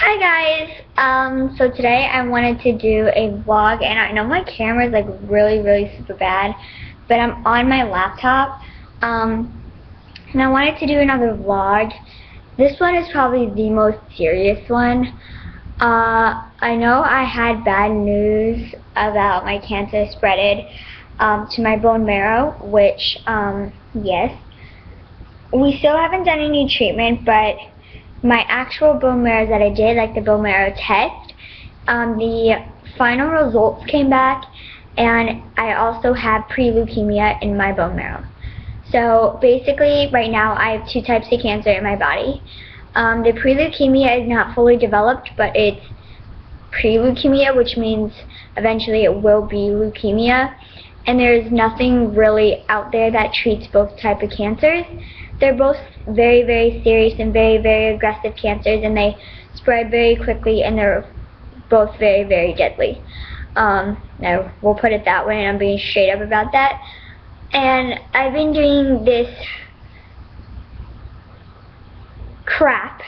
Hi guys, um, so today I wanted to do a vlog and I know my camera is like really really super bad but I'm on my laptop um, and I wanted to do another vlog. This one is probably the most serious one. Uh, I know I had bad news about my cancer spreaded um, to my bone marrow which um, yes we still haven't done any treatment but my actual bone marrows that I did, like the bone marrow test, um, the final results came back and I also have pre-leukemia in my bone marrow. So basically right now I have two types of cancer in my body. Um, the pre-leukemia is not fully developed but it's pre-leukemia which means eventually it will be leukemia and there's nothing really out there that treats both type of cancers. They're both very, very serious and very, very aggressive cancers, and they spread very quickly, and they're both very, very deadly. Um, now, we'll put it that way, and I'm being straight up about that. And I've been doing this crap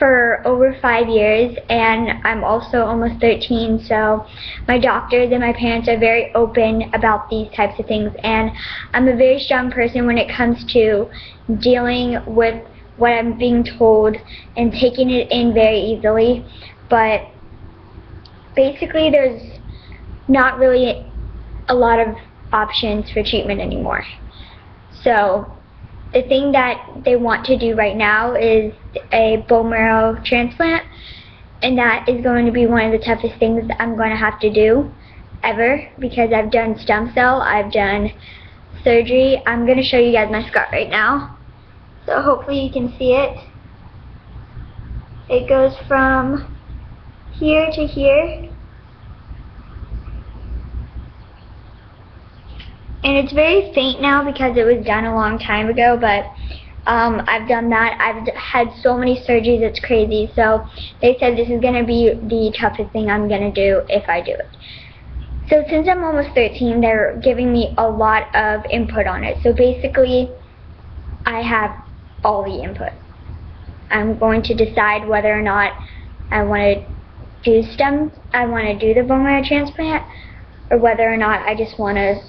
for over five years and I'm also almost 13 so my doctors and my parents are very open about these types of things and I'm a very strong person when it comes to dealing with what I'm being told and taking it in very easily but basically there's not really a lot of options for treatment anymore. So the thing that they want to do right now is a bone marrow transplant and that is going to be one of the toughest things I'm going to have to do ever because I've done stem cell, I've done surgery. I'm going to show you guys my scar right now. So hopefully you can see it. It goes from here to here and it's very faint now because it was done a long time ago but um, I've done that. I've had so many surgeries it's crazy. So they said this is gonna be the toughest thing I'm gonna do if I do it. So since I'm almost 13 they're giving me a lot of input on it. So basically I have all the input. I'm going to decide whether or not I want to do stem I want to do the bone marrow transplant or whether or not I just want to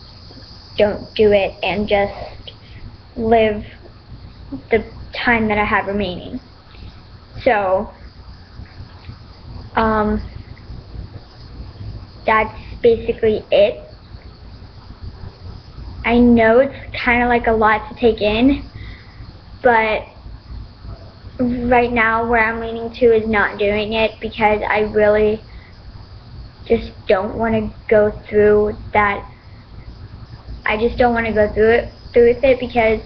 don't do it and just live the time that I have remaining. So, um, that's basically it. I know it's kind of like a lot to take in, but right now where I'm leaning to is not doing it because I really just don't want to go through that I just don't want to go through it through with it because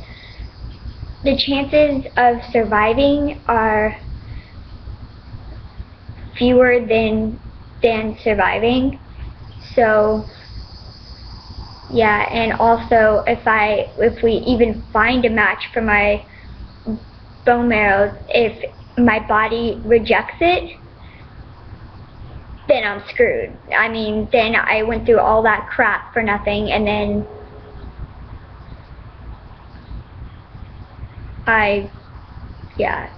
the chances of surviving are fewer than than surviving. So yeah, and also if I if we even find a match for my bone marrow, if my body rejects it, then I'm screwed. I mean, then I went through all that crap for nothing and then I, yeah.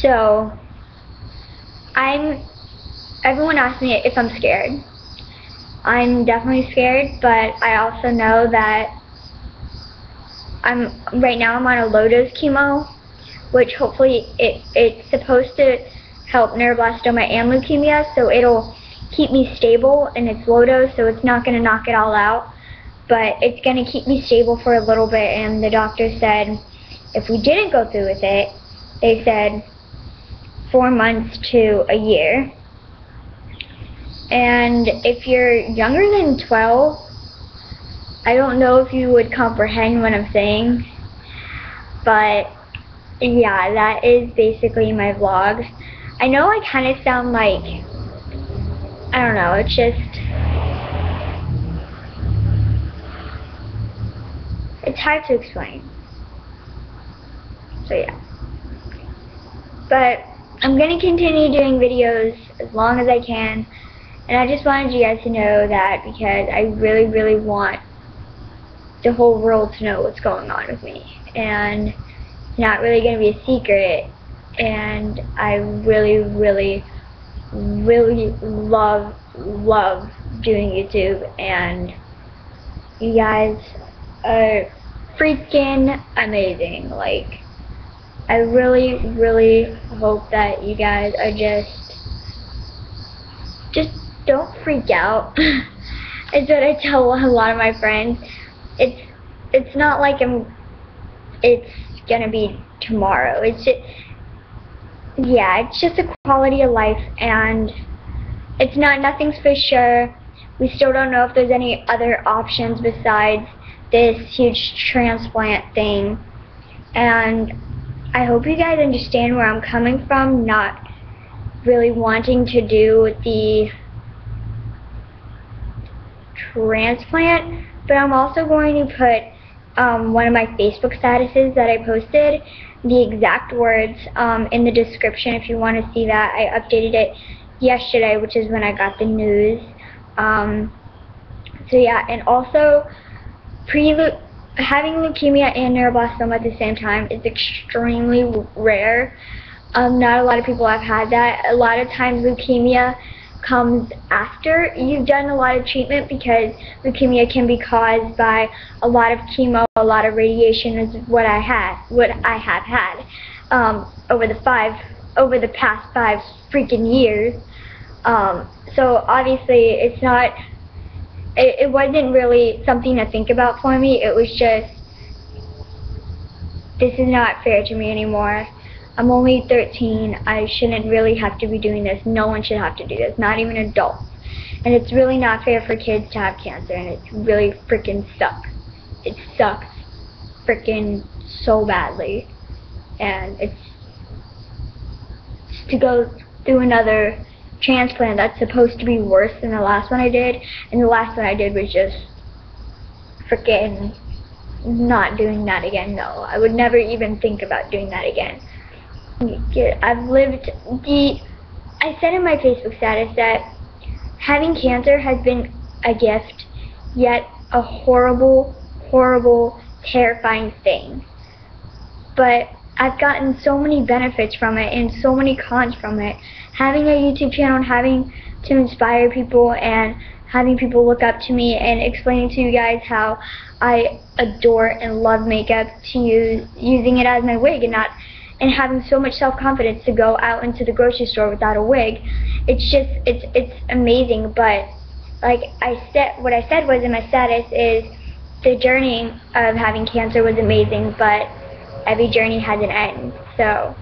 So, I'm, everyone asks me if I'm scared. I'm definitely scared, but I also know that I'm, right now I'm on a low dose chemo, which hopefully it, it's supposed to help neuroblastoma and leukemia, so it'll keep me stable and it's low dose, so it's not going to knock it all out, but it's going to keep me stable for a little bit, and the doctor said if we didn't go through with it, they said four months to a year. And if you're younger than 12, I don't know if you would comprehend what I'm saying, but yeah, that is basically my vlog. I know I kind of sound like, I don't know, it's just, it's hard to explain. So yeah. But I'm going to continue doing videos as long as I can. And I just wanted you guys to know that because I really, really want the whole world to know what's going on with me. And it's not really going to be a secret. and I really, really, really love, love doing YouTube, and you guys are freaking amazing. Like, I really, really hope that you guys are just, just don't freak out. it's what I tell a lot of my friends. It's, it's not like I'm, it's gonna be tomorrow. It's just, yeah, it's just a quality of life, and it's not, nothing's for sure. We still don't know if there's any other options besides this huge transplant thing. And I hope you guys understand where I'm coming from, not really wanting to do the transplant, but I'm also going to put um, one of my Facebook statuses that I posted, the exact words um, in the description if you want to see that. I updated it yesterday, which is when I got the news. Um, so yeah, and also pre having leukemia and neuroblastoma at the same time is extremely rare. Um, not a lot of people have had that. A lot of times leukemia comes after you've done a lot of treatment because leukemia can be caused by a lot of chemo, a lot of radiation is what I had, what I have had um, over the five, over the past five freaking years. Um, so obviously it's not, it, it wasn't really something to think about for me. It was just, this is not fair to me anymore. I'm only 13. I shouldn't really have to be doing this. No one should have to do this, not even adults. And it's really not fair for kids to have cancer, and it really freaking sucks. It sucks freaking so badly. And it's to go through another transplant that's supposed to be worse than the last one I did, and the last one I did was just freaking not doing that again. No, I would never even think about doing that again. I've lived the. I said in my Facebook status that having cancer has been a gift, yet a horrible, horrible, terrifying thing. But I've gotten so many benefits from it and so many cons from it. Having a YouTube channel and having to inspire people and having people look up to me and explaining to you guys how I adore and love makeup to use using it as my wig and not and having so much self-confidence to go out into the grocery store without a wig. It's just, it's, it's amazing, but like I said, what I said was in my status is the journey of having cancer was amazing, but every journey has an end, so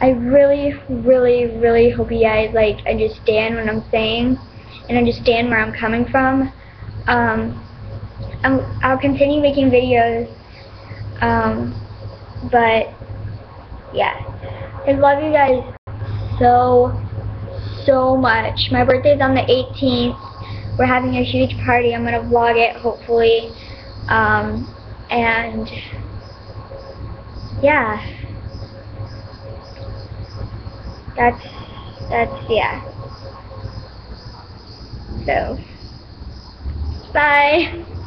I really, really, really hope you guys like understand what I'm saying and understand where I'm coming from. Um, I'm, I'll continue making videos, um, but yeah. I love you guys so, so much. My birthday's on the 18th. We're having a huge party. I'm going to vlog it, hopefully. Um, and, yeah. That's, that's, yeah. So, bye.